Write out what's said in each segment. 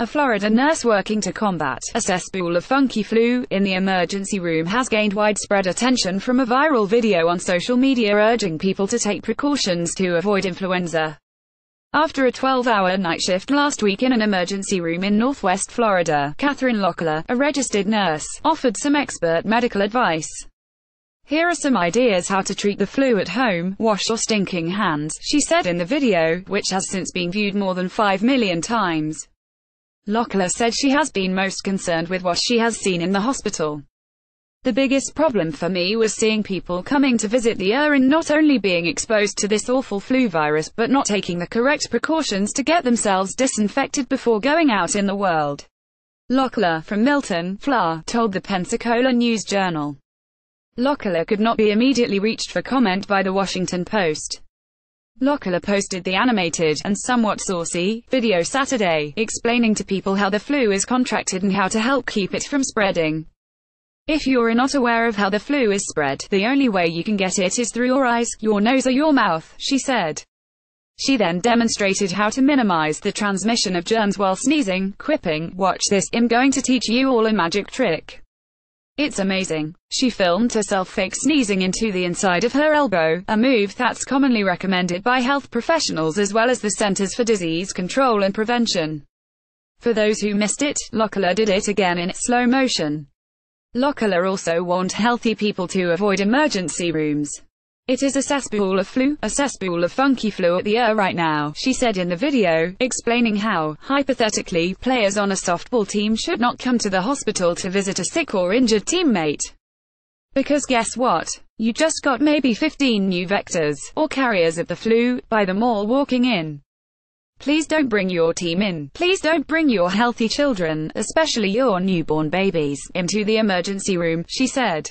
A Florida nurse working to combat a cesspool of funky flu in the emergency room has gained widespread attention from a viral video on social media urging people to take precautions to avoid influenza. After a 12-hour night shift last week in an emergency room in northwest Florida, Katherine Lockler, a registered nurse, offered some expert medical advice. Here are some ideas how to treat the flu at home. Wash your stinking hands, she said in the video, which has since been viewed more than 5 million times. Lockler said she has been most concerned with what she has seen in the hospital. The biggest problem for me was seeing people coming to visit the and not only being exposed to this awful flu virus but not taking the correct precautions to get themselves disinfected before going out in the world. Lockler, from Milton, FLA, told the Pensacola News Journal. Lockler could not be immediately reached for comment by the Washington Post. Lockler posted the animated, and somewhat saucy, video Saturday, explaining to people how the flu is contracted and how to help keep it from spreading. If you're not aware of how the flu is spread, the only way you can get it is through your eyes, your nose or your mouth, she said. She then demonstrated how to minimize the transmission of germs while sneezing, quipping, watch this, I'm going to teach you all a magic trick. It's amazing. She filmed herself fake sneezing into the inside of her elbow, a move that's commonly recommended by health professionals as well as the Centers for Disease Control and Prevention. For those who missed it, Lockler did it again in slow motion. Lockler also warned healthy people to avoid emergency rooms. It is a cesspool of flu, a cesspool of funky flu at the ER right now, she said in the video, explaining how, hypothetically, players on a softball team should not come to the hospital to visit a sick or injured teammate. Because guess what? You just got maybe 15 new vectors, or carriers of the flu, by them all walking in. Please don't bring your team in. Please don't bring your healthy children, especially your newborn babies, into the emergency room, she said.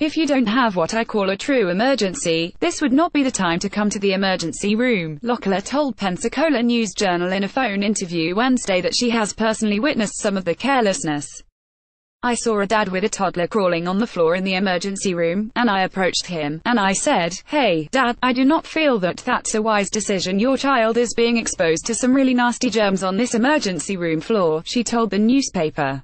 If you don't have what I call a true emergency, this would not be the time to come to the emergency room, Lockler told Pensacola News Journal in a phone interview Wednesday that she has personally witnessed some of the carelessness. I saw a dad with a toddler crawling on the floor in the emergency room, and I approached him, and I said, Hey, dad, I do not feel that that's a wise decision. Your child is being exposed to some really nasty germs on this emergency room floor, she told the newspaper.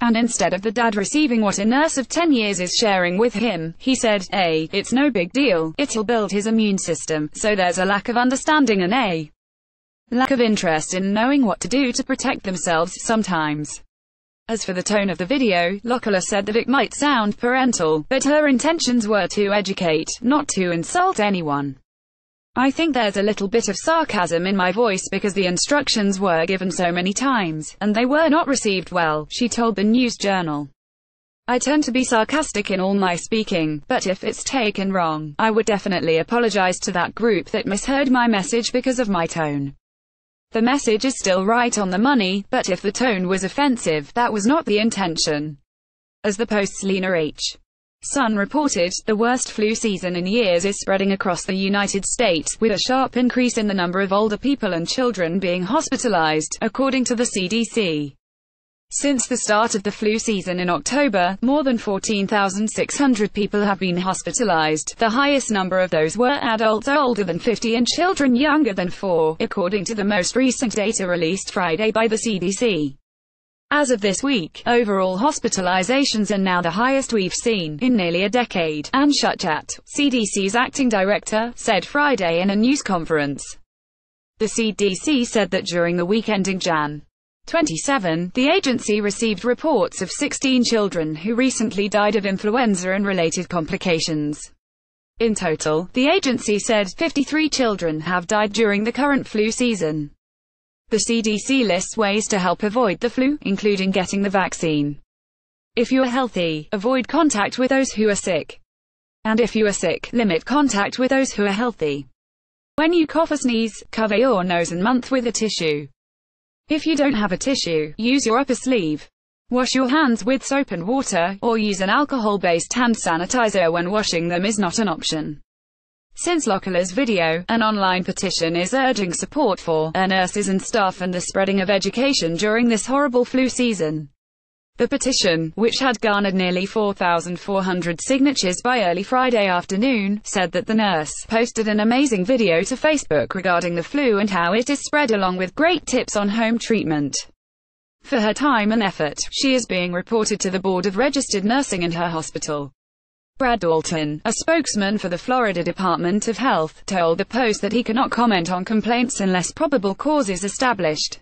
And instead of the dad receiving what a nurse of 10 years is sharing with him, he said, A, it's no big deal, it'll build his immune system, so there's a lack of understanding and a lack of interest in knowing what to do to protect themselves sometimes. As for the tone of the video, Lockler said that it might sound parental, but her intentions were to educate, not to insult anyone. I think there's a little bit of sarcasm in my voice because the instructions were given so many times, and they were not received well, she told the News Journal. I tend to be sarcastic in all my speaking, but if it's taken wrong, I would definitely apologize to that group that misheard my message because of my tone. The message is still right on the money, but if the tone was offensive, that was not the intention. As the Post's Lena H. Sun reported, the worst flu season in years is spreading across the United States, with a sharp increase in the number of older people and children being hospitalized, according to the CDC. Since the start of the flu season in October, more than 14,600 people have been hospitalized. The highest number of those were adults older than 50 and children younger than 4, according to the most recent data released Friday by the CDC. As of this week, overall hospitalizations are now the highest we've seen in nearly a decade, Anne Schuchat, CDC's acting director, said Friday in a news conference. The CDC said that during the week ending Jan. 27, the agency received reports of 16 children who recently died of influenza and related complications. In total, the agency said 53 children have died during the current flu season. The CDC lists ways to help avoid the flu, including getting the vaccine. If you are healthy, avoid contact with those who are sick. And if you are sick, limit contact with those who are healthy. When you cough or sneeze, cover your nose and mouth with a tissue. If you don't have a tissue, use your upper sleeve. Wash your hands with soap and water, or use an alcohol-based hand sanitizer when washing them is not an option. Since Lockler's video, an online petition is urging support for nurses and staff and the spreading of education during this horrible flu season. The petition, which had garnered nearly 4,400 signatures by early Friday afternoon, said that the nurse posted an amazing video to Facebook regarding the flu and how it is spread along with great tips on home treatment. for her time and effort. She is being reported to the Board of Registered Nursing and her hospital. Brad Dalton, a spokesman for the Florida Department of Health, told the Post that he cannot comment on complaints unless probable cause is established.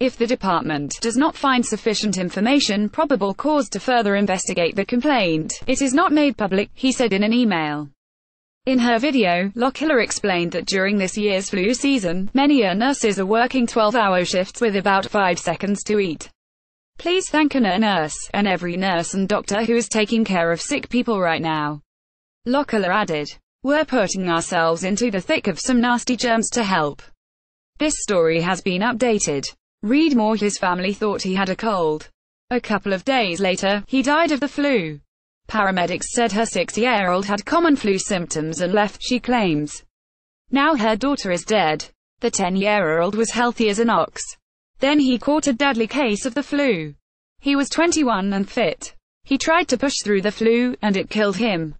If the department does not find sufficient information probable cause to further investigate the complaint, it is not made public, he said in an email. In her video, Lockler explained that during this year's flu season, many nurses are working 12-hour shifts with about 5 seconds to eat. Please thank a nurse, and every nurse and doctor who is taking care of sick people right now. Lockler added, We're putting ourselves into the thick of some nasty germs to help. This story has been updated. Read more his family thought he had a cold. A couple of days later, he died of the flu. Paramedics said her six-year-old had common flu symptoms and left, she claims. Now her daughter is dead. The 10-year-old was healthy as an ox. Then he caught a deadly case of the flu. He was 21 and fit. He tried to push through the flu, and it killed him.